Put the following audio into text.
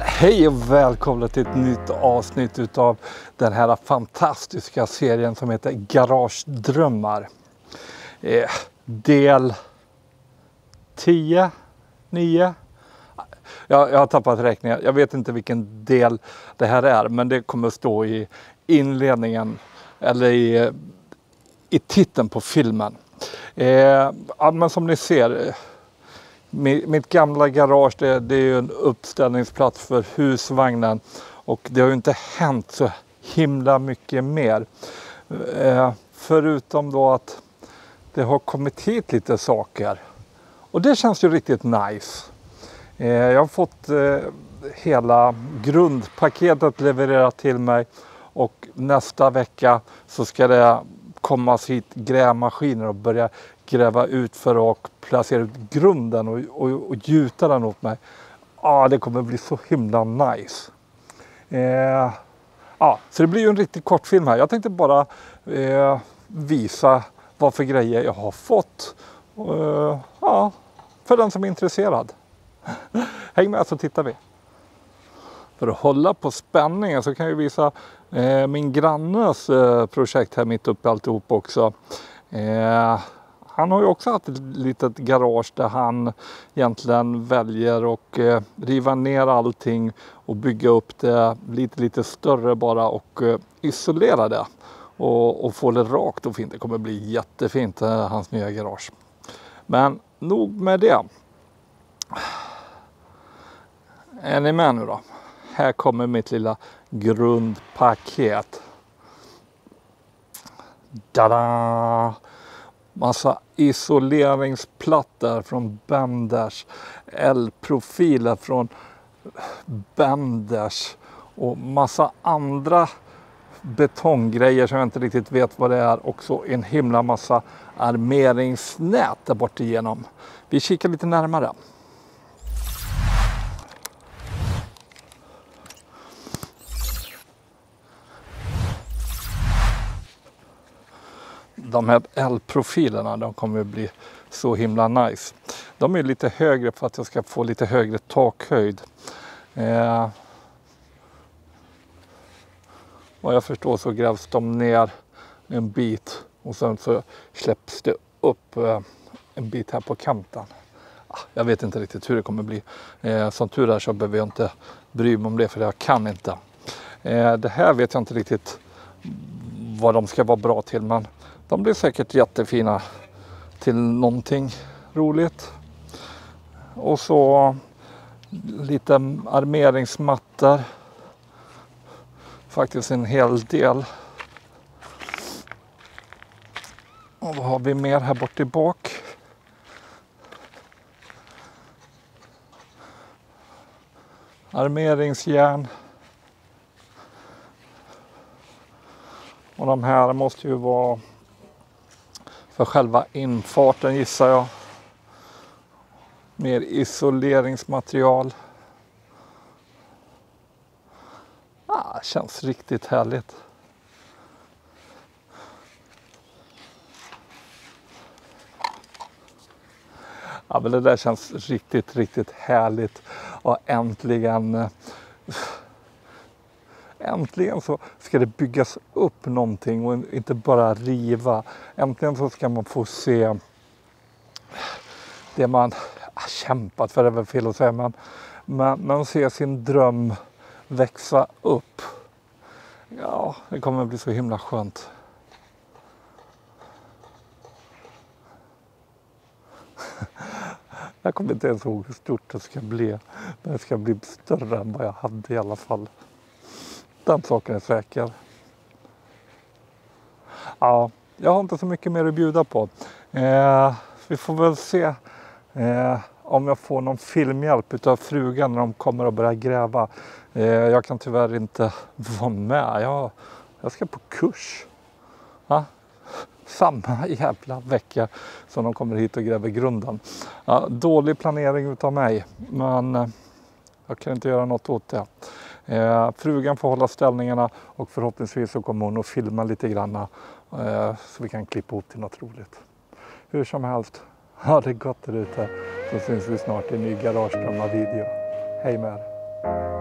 Hej och välkomna till ett nytt avsnitt utav den här fantastiska serien som heter Garagedrömmar. Eh, del 10, 9? Jag, jag har tappat räkningen. Jag vet inte vilken del det här är men det kommer stå i inledningen eller i, i titeln på filmen. Eh, ja, men som ni ser eh, mitt gamla garage det, det är ju en uppställningsplats för husvagnen och det har ju inte hänt så himla mycket mer. Eh, förutom då att det har kommit hit lite saker. Och det känns ju riktigt nice. Eh, jag har fått eh, hela grundpaketet levererat till mig och nästa vecka så ska det komma hit grävmaskiner och börja gräva ut för att placera ut grunden och, och, och gjuta den åt mig. ah, det kommer bli så himla nice. Eh, ja, så det blir ju en riktigt kort film här. Jag tänkte bara eh, visa vad för grejer jag har fått. Eh, ja, för den som är intresserad. Häng med så tittar vi. För att hålla på spänningen så kan jag visa eh, min grannes eh, projekt här mitt uppe alltihop också. Eh, han har ju också haft ett litet garage där han egentligen väljer att eh, riva ner allting och bygga upp det lite, lite större bara och eh, isolera det och, och, få det rakt och fint. Det kommer bli jättefint, eh, hans nya garage. Men nog med det. Är ni med nu då? Här kommer mitt lilla grundpaket. Tada! Massa isoleringsplattor från Benders, L-profiler från Benders och massa andra betonggrejer som jag inte riktigt vet vad det är och så en himla massa armeringsnät där bort igenom. Vi kikar lite närmare. De här L-profilerna de kommer att bli så himla nice. De är lite högre för att jag ska få lite högre takhöjd. Eh, vad jag förstår så grävs de ner en bit och sen så släpps det upp eh, en bit här på kanten. Ah, jag vet inte riktigt hur det kommer bli. Eh, som tur är så behöver jag inte bry mig om det för jag kan inte. Eh, det här vet jag inte riktigt vad de ska vara bra till men de blir säkert jättefina till någonting roligt. Och så lite armeringsmattor. Faktiskt en hel del. Och vad har vi mer här bort i bak? Armeringsjärn. Och de här måste ju vara för själva infarten gissar jag. Mer isoleringsmaterial. Ah, känns riktigt härligt. Ja, men det där känns riktigt, riktigt härligt och äntligen eh, Äntligen så ska det byggas upp någonting och inte bara riva. Äntligen så ska man få se det man kämpat för, det är väl fel att säga, men men man ser sin dröm växa upp. Ja, det kommer bli så himla skönt. Jag kommer inte ens ihåg hur stort det ska bli. Men det ska bli större än vad jag hade i alla fall. Den saken är säker. Ja, jag har inte så mycket mer att bjuda på. Eh, vi får väl se eh, om jag får någon filmhjälp utav frugan när de kommer och börjar gräva. Eh, jag kan tyvärr inte vara med. Jag, jag ska på kurs. Ja, samma jävla vecka som de kommer hit och gräver grunden. Ja, dålig planering utav mig men eh, jag kan inte göra något åt det. Eh, frugan får hålla ställningarna och förhoppningsvis så kommer hon att filma lite granna. eh, så vi kan klippa ihop till något roligt. Hur som helst, ha det gott där ute så syns vi snart i en ny Garagedrömmar video. Hej med er!